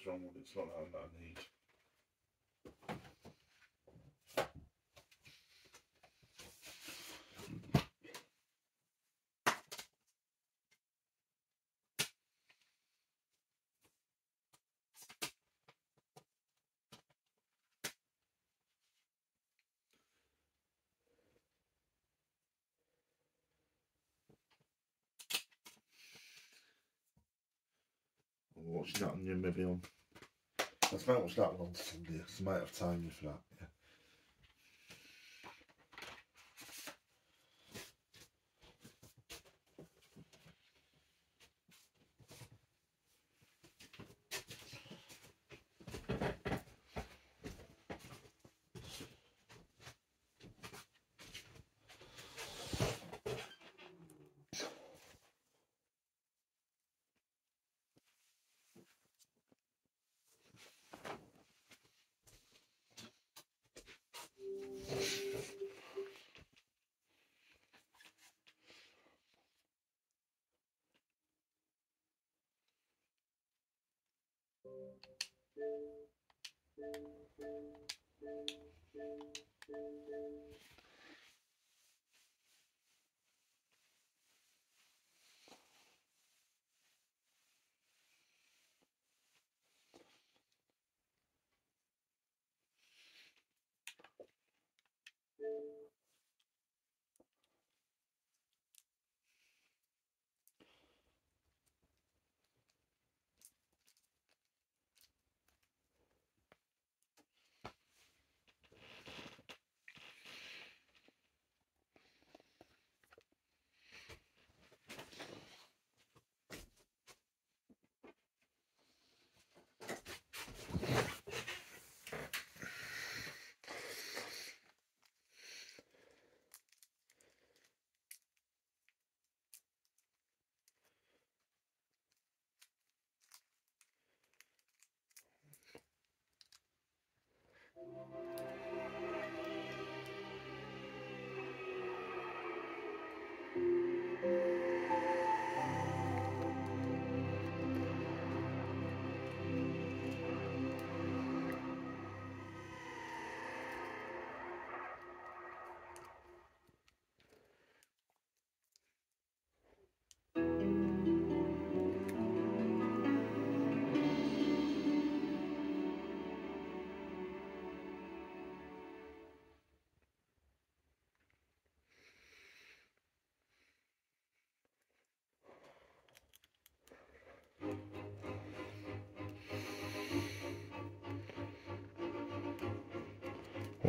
what's wrong with it. It's not that I need. Watching that on your maybe on. I might watch that one on Sunday. I might have time for that. Yeah.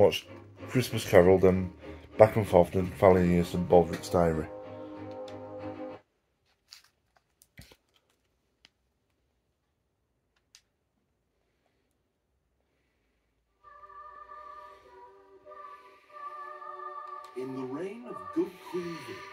Watched Christmas Carol, then back and forth, then Valley Years and Baldrick's Diary. In the reign of good Queen Vic,